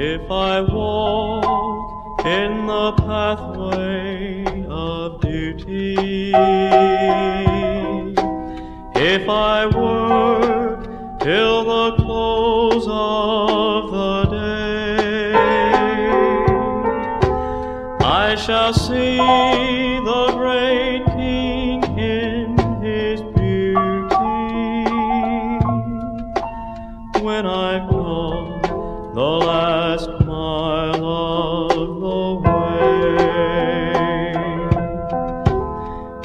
If I walk in the pathway of duty, if I work till the close of the I shall see the great King in his beauty when I've gone the last mile of the way.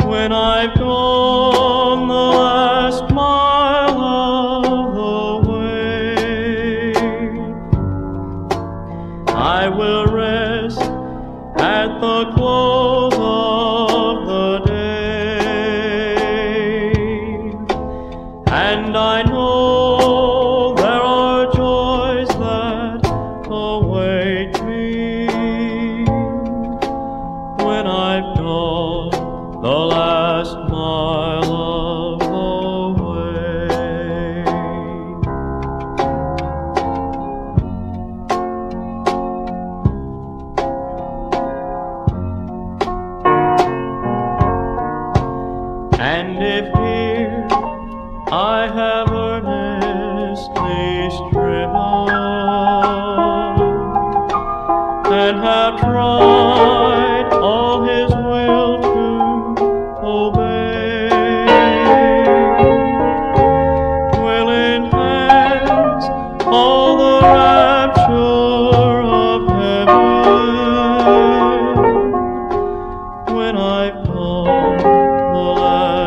When I've gone at the close of the day, and I know there are joys that await me when I've gone the last And if here I have earnestly striven and have tried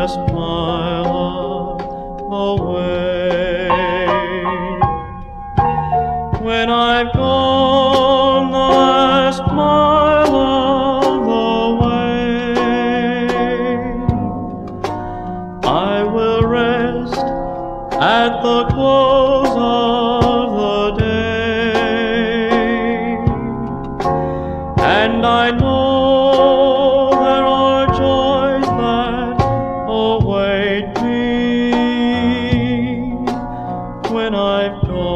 last mile of the way. When I've gone the last mile of the way, I will rest at the close of the day. And I know